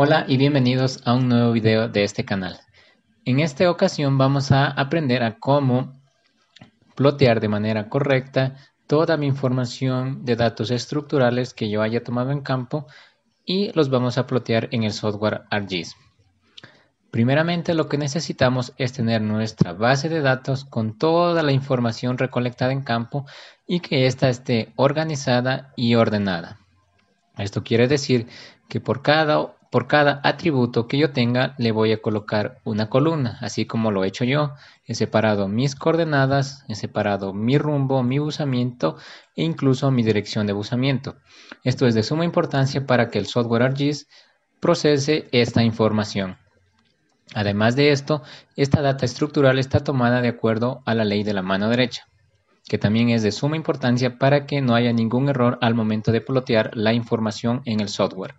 Hola y bienvenidos a un nuevo video de este canal. En esta ocasión vamos a aprender a cómo plotear de manera correcta toda mi información de datos estructurales que yo haya tomado en campo y los vamos a plotear en el software ArcGIS. Primeramente lo que necesitamos es tener nuestra base de datos con toda la información recolectada en campo y que ésta esté organizada y ordenada. Esto quiere decir que por cada por cada atributo que yo tenga le voy a colocar una columna, así como lo he hecho yo. He separado mis coordenadas, he separado mi rumbo, mi buzamiento e incluso mi dirección de buzamiento. Esto es de suma importancia para que el software ArcGIS procese esta información. Además de esto, esta data estructural está tomada de acuerdo a la ley de la mano derecha, que también es de suma importancia para que no haya ningún error al momento de plotear la información en el software.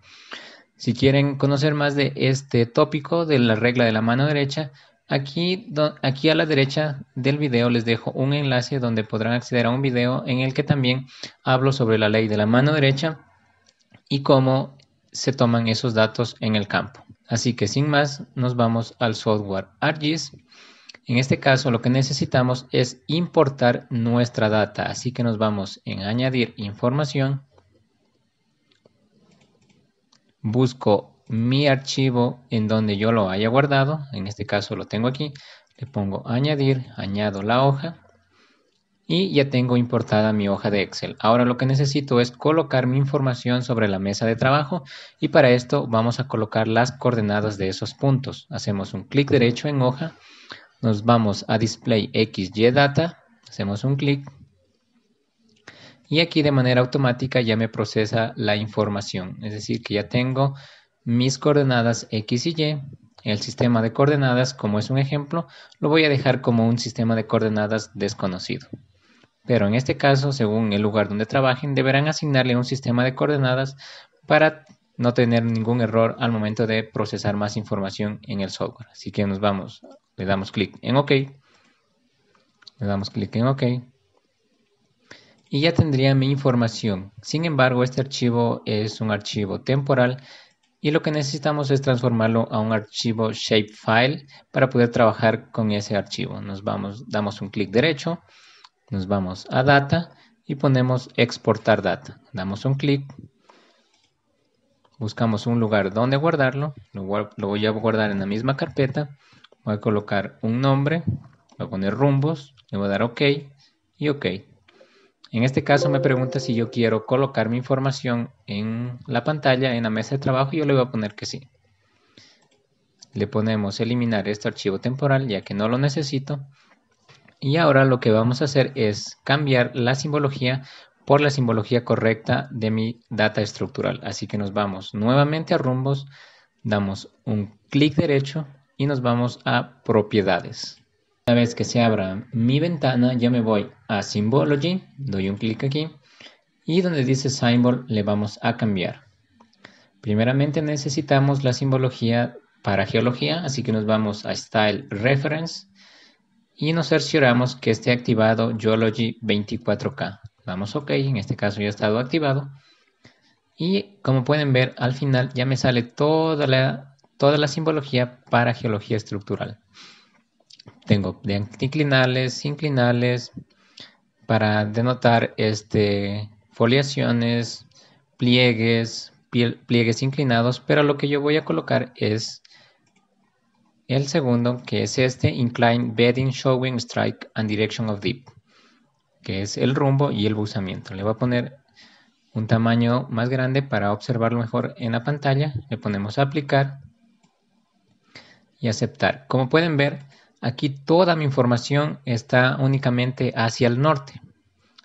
Si quieren conocer más de este tópico de la regla de la mano derecha, aquí, aquí a la derecha del video les dejo un enlace donde podrán acceder a un video en el que también hablo sobre la ley de la mano derecha y cómo se toman esos datos en el campo. Así que sin más, nos vamos al software ArcGIS. En este caso lo que necesitamos es importar nuestra data, así que nos vamos en añadir información busco mi archivo en donde yo lo haya guardado, en este caso lo tengo aquí, le pongo añadir, añado la hoja y ya tengo importada mi hoja de Excel. Ahora lo que necesito es colocar mi información sobre la mesa de trabajo y para esto vamos a colocar las coordenadas de esos puntos. Hacemos un clic derecho en hoja, nos vamos a Display XY Data, hacemos un clic y aquí de manera automática ya me procesa la información. Es decir, que ya tengo mis coordenadas X y Y. El sistema de coordenadas, como es un ejemplo, lo voy a dejar como un sistema de coordenadas desconocido. Pero en este caso, según el lugar donde trabajen, deberán asignarle un sistema de coordenadas para no tener ningún error al momento de procesar más información en el software. Así que nos vamos, le damos clic en OK, le damos clic en OK, y ya tendría mi información. Sin embargo, este archivo es un archivo temporal y lo que necesitamos es transformarlo a un archivo shapefile para poder trabajar con ese archivo. Nos vamos, damos un clic derecho, nos vamos a data y ponemos exportar data. Damos un clic, buscamos un lugar donde guardarlo, lo, lo voy a guardar en la misma carpeta, voy a colocar un nombre, voy a poner rumbos, le voy a dar OK y OK. En este caso me pregunta si yo quiero colocar mi información en la pantalla, en la mesa de trabajo, y yo le voy a poner que sí. Le ponemos eliminar este archivo temporal ya que no lo necesito. Y ahora lo que vamos a hacer es cambiar la simbología por la simbología correcta de mi data estructural. Así que nos vamos nuevamente a rumbos, damos un clic derecho y nos vamos a propiedades. Una vez que se abra mi ventana, yo me voy a Symbology, doy un clic aquí y donde dice Symbol le vamos a cambiar. Primeramente necesitamos la simbología para geología, así que nos vamos a Style Reference y nos cercioramos que esté activado Geology 24K. Damos OK, en este caso ya ha estado activado. Y como pueden ver, al final ya me sale toda la, toda la simbología para geología estructural. Tengo de anticlinales, inclinales, para denotar este, foliaciones, pliegues, pliegues inclinados, pero lo que yo voy a colocar es el segundo, que es este, Incline Bedding Showing Strike and Direction of Deep, que es el rumbo y el buzamiento. Le voy a poner un tamaño más grande para observarlo mejor en la pantalla. Le ponemos aplicar y aceptar. Como pueden ver, Aquí toda mi información está únicamente hacia el norte,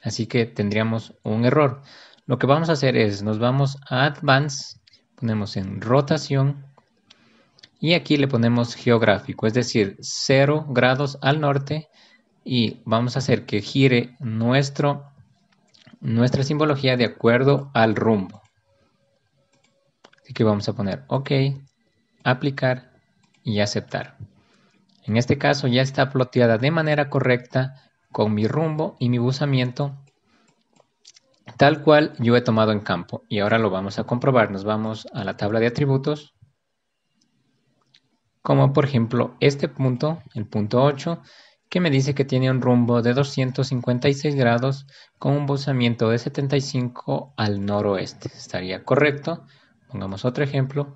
así que tendríamos un error. Lo que vamos a hacer es, nos vamos a Advance, ponemos en rotación y aquí le ponemos geográfico, es decir, 0 grados al norte y vamos a hacer que gire nuestro, nuestra simbología de acuerdo al rumbo. Así que vamos a poner OK, aplicar y aceptar. En este caso ya está ploteada de manera correcta con mi rumbo y mi buzamiento tal cual yo he tomado en campo. Y ahora lo vamos a comprobar. Nos vamos a la tabla de atributos. como por ejemplo este punto, el punto 8, que me dice que tiene un rumbo de 256 grados con un buzamiento de 75 al noroeste. Estaría correcto. Pongamos otro ejemplo.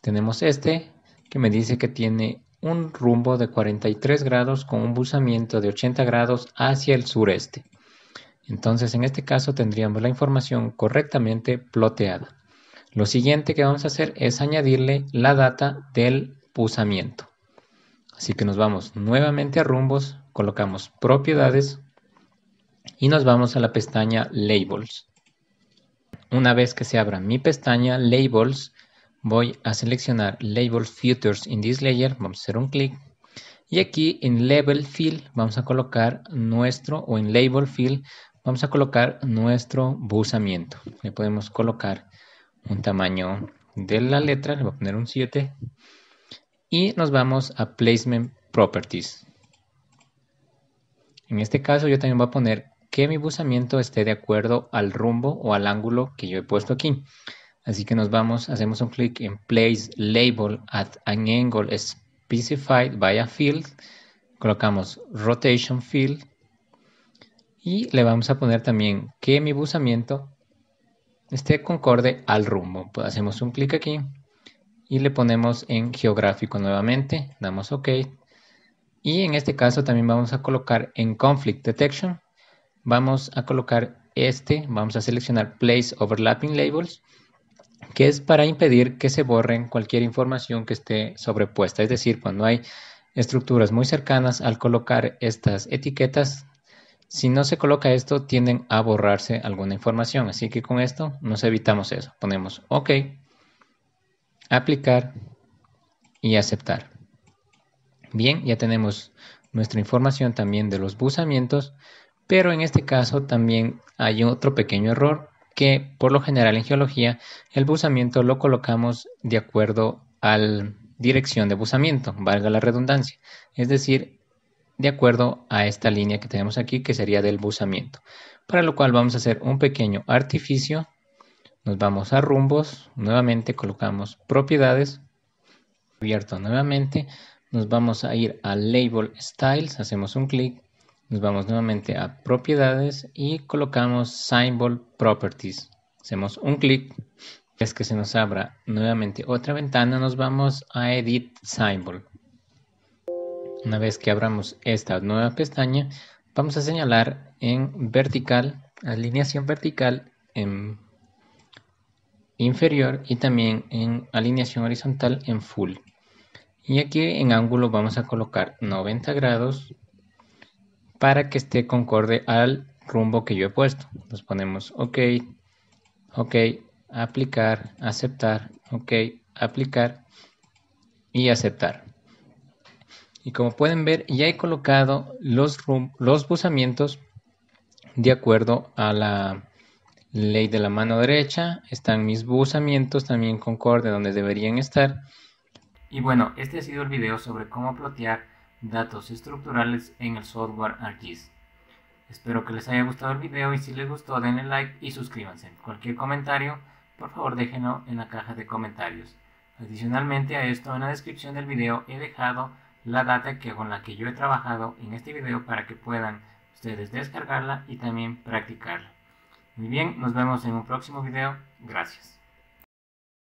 Tenemos este que me dice que tiene un rumbo de 43 grados con un buzamiento de 80 grados hacia el sureste. Entonces en este caso tendríamos la información correctamente ploteada. Lo siguiente que vamos a hacer es añadirle la data del buzamiento. Así que nos vamos nuevamente a rumbos, colocamos propiedades y nos vamos a la pestaña Labels. Una vez que se abra mi pestaña Labels, voy a seleccionar Label Filters in this layer, vamos a hacer un clic y aquí en Level Fill vamos a colocar nuestro, o en Label Fill vamos a colocar nuestro buzamiento. Le podemos colocar un tamaño de la letra, le voy a poner un 7 y nos vamos a Placement Properties. En este caso yo también voy a poner que mi buzamiento esté de acuerdo al rumbo o al ángulo que yo he puesto aquí. Así que nos vamos, hacemos un clic en Place Label at an angle specified by a field. Colocamos Rotation Field. Y le vamos a poner también que mi buzamiento esté concorde al rumbo. Pues hacemos un clic aquí y le ponemos en geográfico nuevamente. Damos OK. Y en este caso también vamos a colocar en Conflict Detection. Vamos a colocar este, vamos a seleccionar Place Overlapping Labels que es para impedir que se borren cualquier información que esté sobrepuesta. Es decir, cuando hay estructuras muy cercanas, al colocar estas etiquetas, si no se coloca esto, tienden a borrarse alguna información. Así que con esto nos evitamos eso. Ponemos OK, aplicar y aceptar. Bien, ya tenemos nuestra información también de los buzamientos, pero en este caso también hay otro pequeño error que por lo general en geología el buzamiento lo colocamos de acuerdo a la dirección de buzamiento, valga la redundancia, es decir, de acuerdo a esta línea que tenemos aquí que sería del buzamiento, para lo cual vamos a hacer un pequeño artificio, nos vamos a rumbos, nuevamente colocamos propiedades, abierto nuevamente, nos vamos a ir a Label Styles, hacemos un clic nos vamos nuevamente a propiedades y colocamos Symbol Properties. Hacemos un clic. Es que se nos abra nuevamente otra ventana, nos vamos a Edit Symbol. Una vez que abramos esta nueva pestaña, vamos a señalar en vertical, alineación vertical en inferior y también en alineación horizontal en full. Y aquí en ángulo vamos a colocar 90 grados para que esté concorde al rumbo que yo he puesto. Nos ponemos OK, OK, aplicar, aceptar, OK, aplicar y aceptar. Y como pueden ver, ya he colocado los, los buzamientos de acuerdo a la ley de la mano derecha. Están mis buzamientos también concorde donde deberían estar. Y bueno, este ha sido el video sobre cómo plotear datos estructurales en el software ArcGIS. Espero que les haya gustado el video y si les gustó denle like y suscríbanse. Cualquier comentario, por favor déjenlo en la caja de comentarios. Adicionalmente a esto, en la descripción del video he dejado la data que, con la que yo he trabajado en este video para que puedan ustedes descargarla y también practicarla. Muy bien, nos vemos en un próximo video. Gracias.